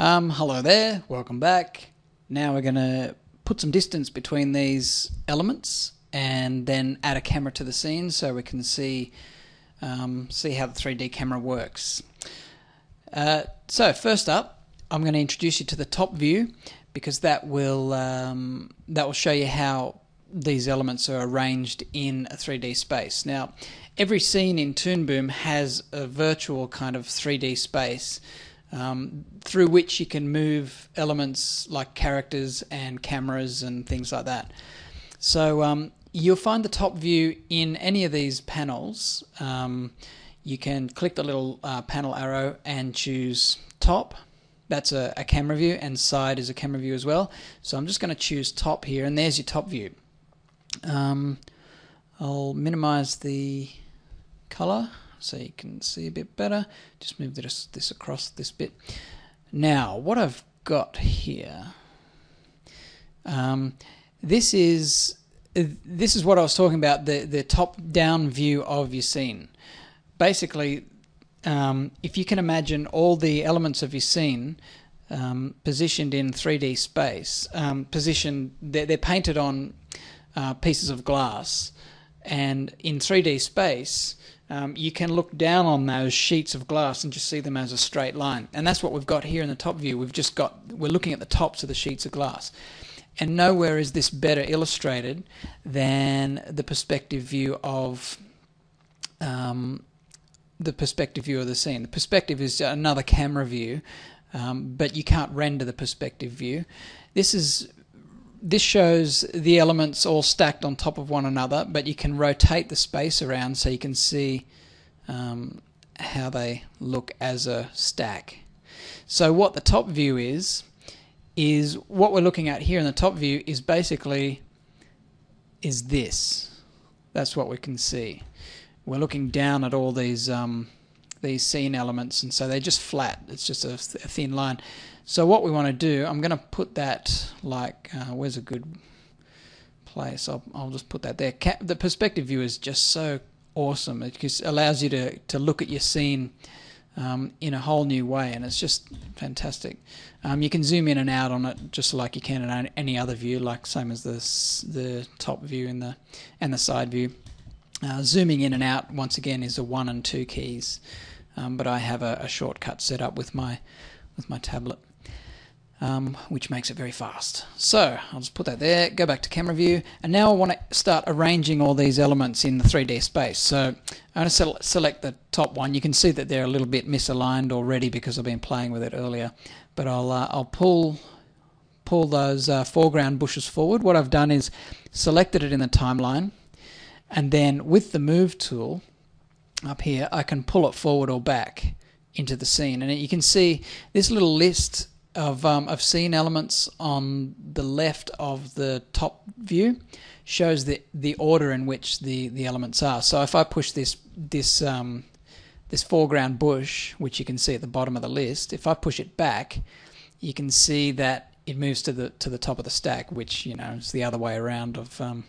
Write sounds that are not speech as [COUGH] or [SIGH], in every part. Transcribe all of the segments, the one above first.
Um, hello there, welcome back. Now we're going to put some distance between these elements and then add a camera to the scene so we can see um, see how the 3D camera works. Uh, so first up, I'm going to introduce you to the top view because that will um, that will show you how these elements are arranged in a 3D space. Now, every scene in Toon Boom has a virtual kind of 3D space um, through which you can move elements like characters and cameras and things like that. So um, you'll find the top view in any of these panels. Um, you can click the little uh, panel arrow and choose top. That's a, a, camera view, and side is a camera view as well. So I'm just going to choose top here, and there's your top view. Um, I'll minimize the color so you can see a bit better. Just move this, this across this bit. Now, what I've got here, um, this is this is what I was talking about the the top down view of your scene. Basically, um, if you can imagine all the elements of your scene um, positioned in 3D space, um, positioned they're, they're, painted on uh, pieces of glass, and in 3D space, um, you can look down on those sheets of glass and just see them as a straight line. And that's what we've got here in the top view. We've just got, we're looking at the tops of the sheets of glass. And nowhere is this better illustrated than the perspective view of um, the perspective view of the scene. The perspective is another camera view, um, but you can't render the perspective view. This is this shows the elements all stacked on top of one another, but you can rotate the space around so you can see um, how they look as a stack. So what the top view is, is what we're looking at here in the top view is basically is this. That's what we can see. We're looking down at all these um, these scene elements, and so they're just flat. It's just a, a thin line. So what we want to do, I'm going to put that like, uh, where's a good place? I'll, I'll just put that there. the perspective view is just so awesome. It just allows you to, to look at your scene um, in a whole new way, and it's just fantastic. Um, you can zoom in and out on it just like you can in any other view, like same as the the top view and the and the side view. Uh, zooming in and out once again is a one and two keys, um, but I have a, a shortcut set up with my with my tablet um, which makes it very fast. So I'll just put that there, go back to camera view, and now I want to start arranging all these elements in the 3D space. So I'm going to select the top one. You can see that they're a little bit misaligned already because I've been playing with it earlier. But I'll, uh, I'll pull pull those uh, foreground bushes forward. What I've done is selected it in the timeline, and then with the move tool up here, I can pull it forward or back into the scene. And you can see this little list of um, of scene elements on the left of the top view shows the the order in which the the elements are. So if I push this this um, this foreground bush, which you can see at the bottom of the list, if I push it back, you can see that it moves to the to the top of the stack, which you know is the other way around of um,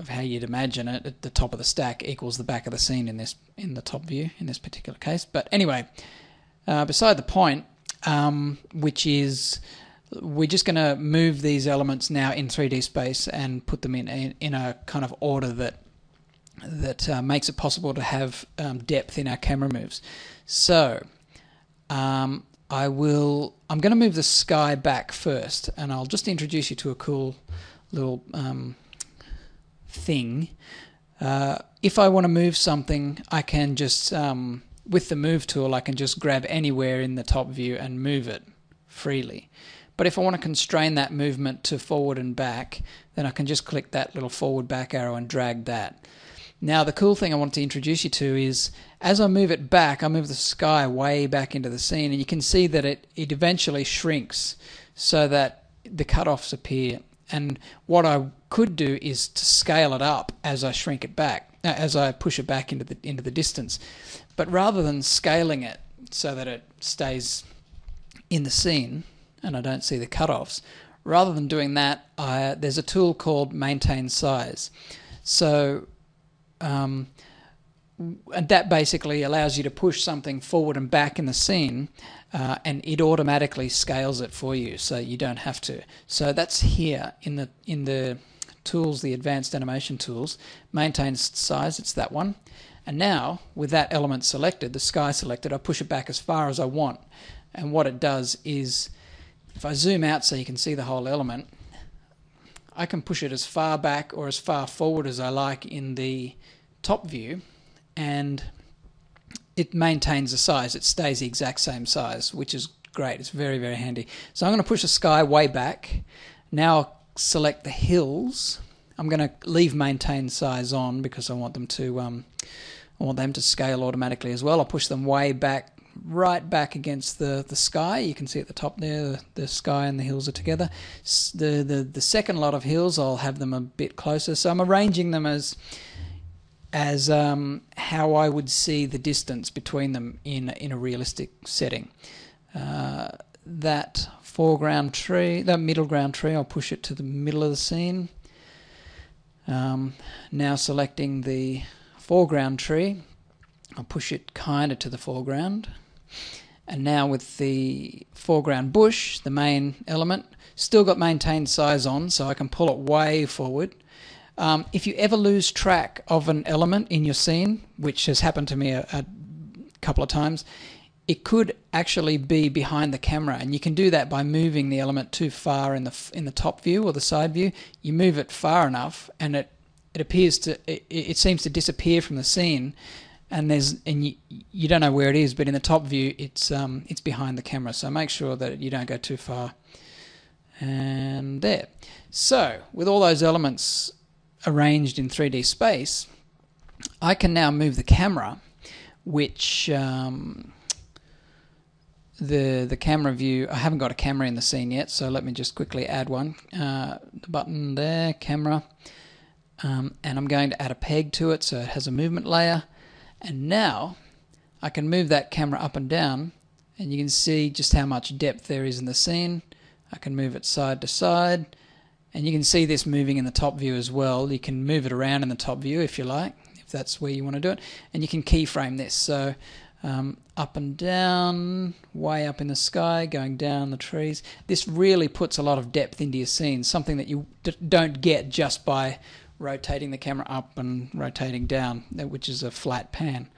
of how you'd imagine it. At the top of the stack equals the back of the scene in this in the top view in this particular case. But anyway, uh, beside the point um, which is we're just going to move these elements now in 3D space and put them in a, in a kind of order that that uh, makes it possible to have um, depth in our camera moves. So um, I will. I'm going to move the sky back first, and I'll just introduce you to a cool little um, thing. Uh, if I want to move something, I can just um, with the move tool, I can just grab anywhere in the top view and move it freely. But if I want to constrain that movement to forward and back, then I can just click that little forward back arrow and drag that. Now the cool thing I want to introduce you to is as I move it back, I move the sky way back into the scene and you can see that it, it eventually shrinks so that the cutoffs appear. And what I could do is to scale it up as I shrink it back, uh, as I push it back into the into the distance. But rather than scaling it so that it stays in the scene and I don't see the cutoffs, rather than doing that, I, there's a tool called maintain size. So um, and that basically allows you to push something forward and back in the scene uh, and it automatically scales it for you so you don't have to. So that's here in the in the tools the advanced animation tools. Maintain size it's that one. And now with that element selected the sky selected I push it back as far as I want. And what it does is if I zoom out so you can see the whole element I can push it as far back or as far forward as I like in the top view and it maintains the size. It stays the exact same size, which is great. It's very, very handy. So I'm going to push the sky way back. Now select the hills. I'm going to leave maintain size on because I want them to um, I want them to scale automatically as well. I'll push them way back, right back against the, the sky. You can see at the top there, the, the sky and the hills are together. The, the the second lot of hills, I'll have them a bit closer. So I'm arranging them as as um, how I would see the distance between them in in a realistic setting. Uh, that foreground tree, that middle ground tree, I'll push it to the middle of the scene. Um, now selecting the foreground tree, I'll push it kind of to the foreground. And now with the foreground bush, the main element, still got maintained size on, so I can pull it way forward um, if you ever lose track of an element in your scene, which has happened to me a, a couple of times, it could actually be behind the camera, and you can do that by moving the element too far in the in the top view or the side view. You move it far enough, and it it appears to it, it seems to disappear from the scene, and there's and you you don't know where it is, but in the top view, it's um it's behind the camera. So make sure that you don't go too far. And there. So with all those elements arranged in 3D space, I can now move the camera, which um, the the camera view. I haven't got a camera in the scene yet, so let me just quickly add one. Uh, the button there, camera, um, and I'm going to add a peg to it, so it has a movement layer. And now I can move that camera up and down, and you can see just how much depth there is in the scene. I can move it side to side and you can see this moving in the top view as well. You can move it around in the top view if you like, if that's where you want to do it. And you can keyframe this. So um, up and down, way up in the sky, going down the trees. This really puts a lot of depth into your scene, something that you don't get just by rotating the camera up and rotating down, which is a flat pan.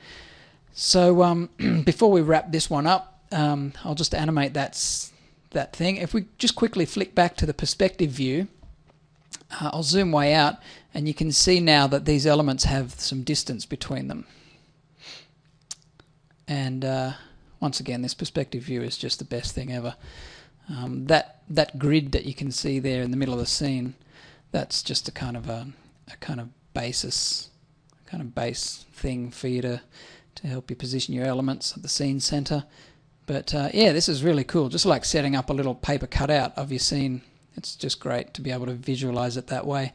So um, [CLEARS THROAT] before we wrap this one up, um, I'll just animate that, that thing. If we just quickly flick back to the perspective view, uh, I'll zoom way out and you can see now that these elements have some distance between them. And uh, once again, this perspective view is just the best thing ever. Um, that that grid that you can see there in the middle of the scene, that's just a kind of a, a kind of basis, kind of base thing for you to to help you position your elements at the scene center. But uh, yeah, this is really cool. Just like setting up a little paper cutout of your scene it's just great to be able to visualize it that way.